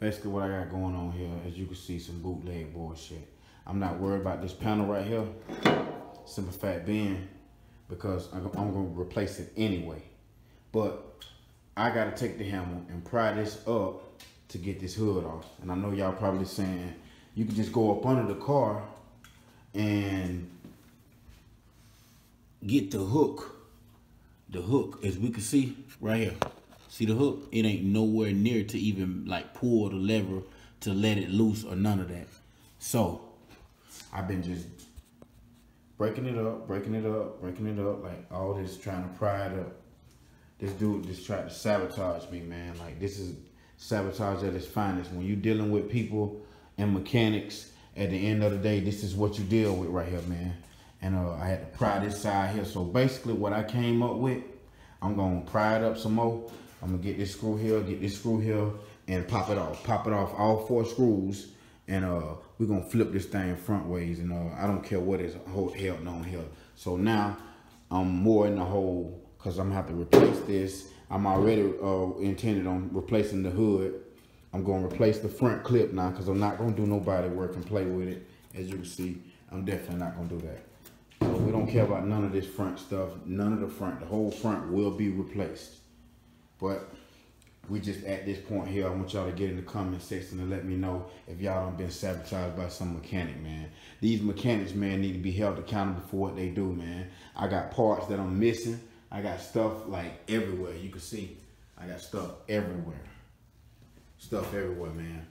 basically what I got going on here, as you can see, some bootleg bullshit. I'm not worried about this panel right here, simple fact being, because I'm, gonna replace it anyway. But I gotta take the hammer and pry this up to get this hood off. And I know y'all probably saying, you can just go up under the car and get the hook. The hook, as we can see right here. See the hook? It ain't nowhere near to even like pull the lever to let it loose or none of that. So I've been just breaking it up, breaking it up, breaking it up, like all this trying to pry it up. This dude just tried to sabotage me, man. Like this is sabotage at its finest. When you're dealing with people and mechanics, at the end of the day, this is what you deal with right here, man. And uh, I had to pry this side here. So basically what I came up with, I'm gonna pry it up some more. I'm gonna get this screw here, get this screw here, and pop it off. Pop it off all four screws, and uh, we're gonna flip this thing front ways. And uh, I don't care what is held on here. So now I'm more in the hole because I'm gonna have to replace this. I'm already uh, intended on replacing the hood. I'm gonna replace the front clip now because I'm not gonna do nobody work and play with it. As you can see, I'm definitely not gonna do that. So we don't care about none of this front stuff. None of the front. The whole front will be replaced. But we just at this point here, I want y'all to get in the comment section and let me know if y'all done been sabotaged by some mechanic, man. These mechanics, man, need to be held accountable for what they do, man. I got parts that I'm missing. I got stuff like everywhere. You can see I got stuff everywhere. Stuff everywhere, man.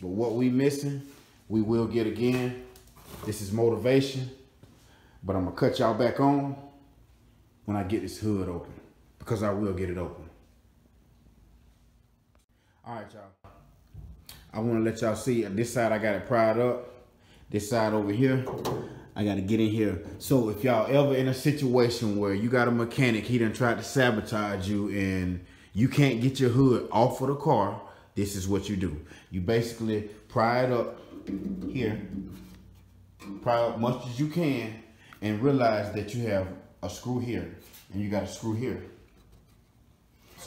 But what we missing, we will get again. This is motivation. But I'm gonna cut y'all back on when I get this hood open because I will get it open. All right, y'all. I want to let y'all see uh, this side I got it pried up. This side over here, I got to get in here. So if y'all ever in a situation where you got a mechanic, he done tried to sabotage you and you can't get your hood off of the car, this is what you do. You basically pry it up here, pry up much as you can, and realize that you have a screw here and you got a screw here.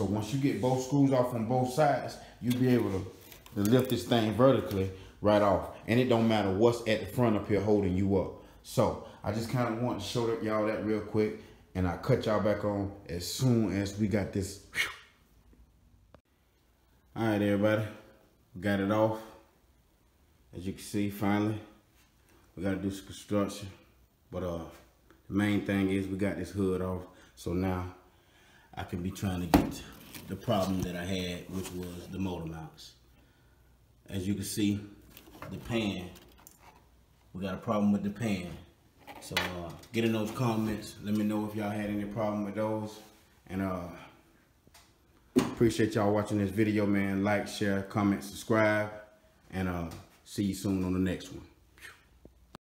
So once you get both screws off on both sides, you'll be able to, to lift this thing vertically right off. And it don't matter what's at the front up here holding you up. So I just kind of want to show y'all that real quick. And I cut y'all back on as soon as we got this. All right, everybody. Got it off. As you can see, finally, we got to do some construction. But uh, the main thing is we got this hood off. So now I can be trying to get the problem that I had, which was the motor mounts. As you can see, the pan, we got a problem with the pan. So uh, get in those comments. Let me know if y'all had any problem with those. And uh, appreciate y'all watching this video, man. Like, share, comment, subscribe. And uh, see you soon on the next one.